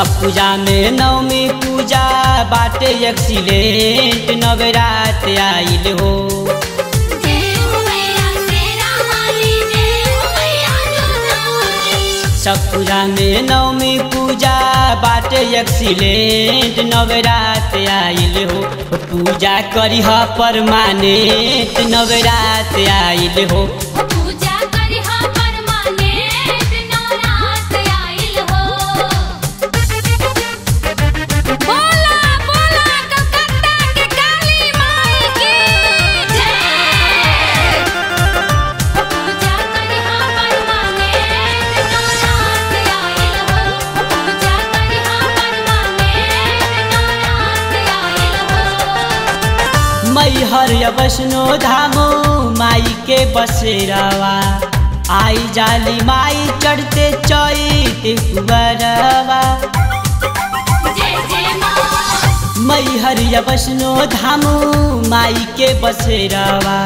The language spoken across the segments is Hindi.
सब पूजा में नवमी पूजा बाटे एक्सीलेंट नवरात आइल हो। सब पूजा में नवमी पूजा बाटे एक्सीलेंट नवरात आइल हो। पूजा करी परमानेंट नवरात आइल हो। वैष्णो धामो माई के बसेरावा। आई जाली माई चढ़ते चैत कुबरवा जय जय माँ। वैष्णो धामो माई के बसेरावा।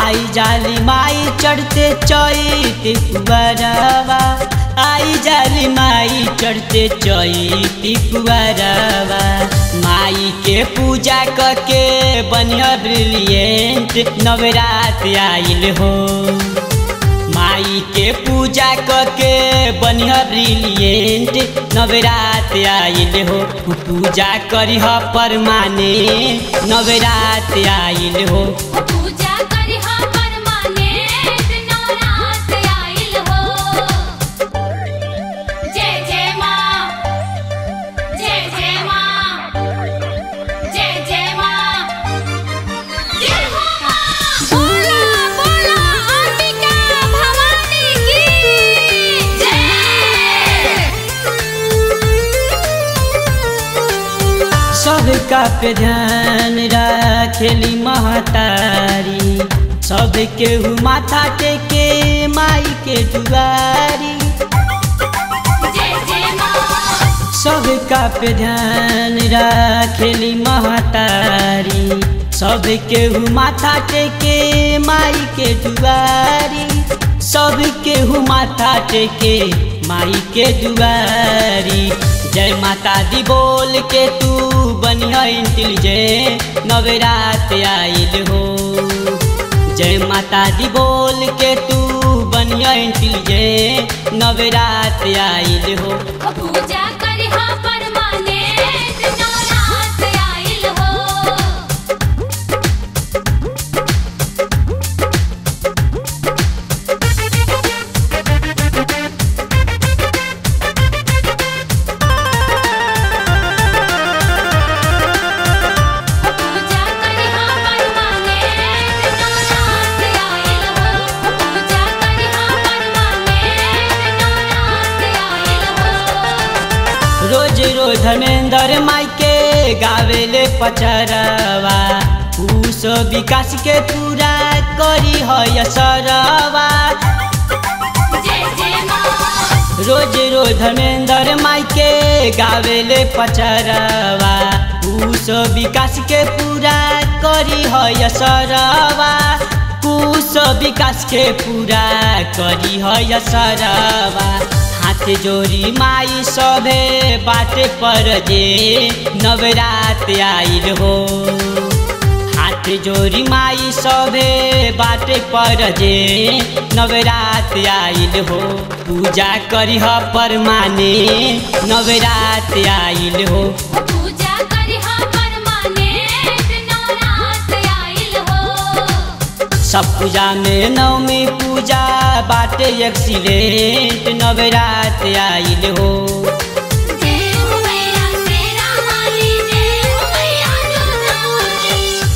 आई जाली माई चढ़ते चैत कुबरवा माई चढ़ते चैत कुबरवा माई के पूजा करके बनिया ब्रिलियंट नवरात आइल हो। माई के पूजा करके बनिया ब्रिलियंट नवरात आइल हो। पूजा करी ह परमाने नवरात आइल हो। सबका पे ध्यान रखेली महतारी। सब केहू माथा टेके, माई के दुआरी सबका पे ध्यान रखेली महतारी। सब केहू माथा टेके, माई के दुआरी सब केहू माथा टेके माई के दुआरी जय माता दी बोल के तू बनिया इंटेलिजेंट। नवरात आयल हो। जय माता दी बोल के तू बनिया इंटेलिजेंट। नवरात आयल हो। पूजा कर परमानेंट धर्मेंद्र माई के गावेले पचरवा। उस विकास के पूरा करी है सरवा। रोज रोज धर्मेंद्र माई के गावेले पचरवा। उस विकास के पूरा करी है सरवा। कुश विकास के पूरा करी है सरवा। जोड़ी माई सभे बाटे पर जे नवरात आइल हो। हाथ जोड़ी माई सभे बाटे पर जे नवरात आइल हो। पूजा करी ह परमाने नवरात आइल हो। सब पूजा में नवमी पूजा बाटे एक्सीलेंट नवरात आइल हो।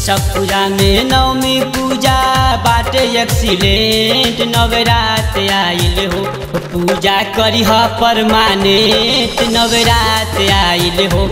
सब पूजा में नवमी पूजा बाटे एक्सीलेंट नवरात आइल हो। पूजा करी परमानेंट, नवरात आइल हो।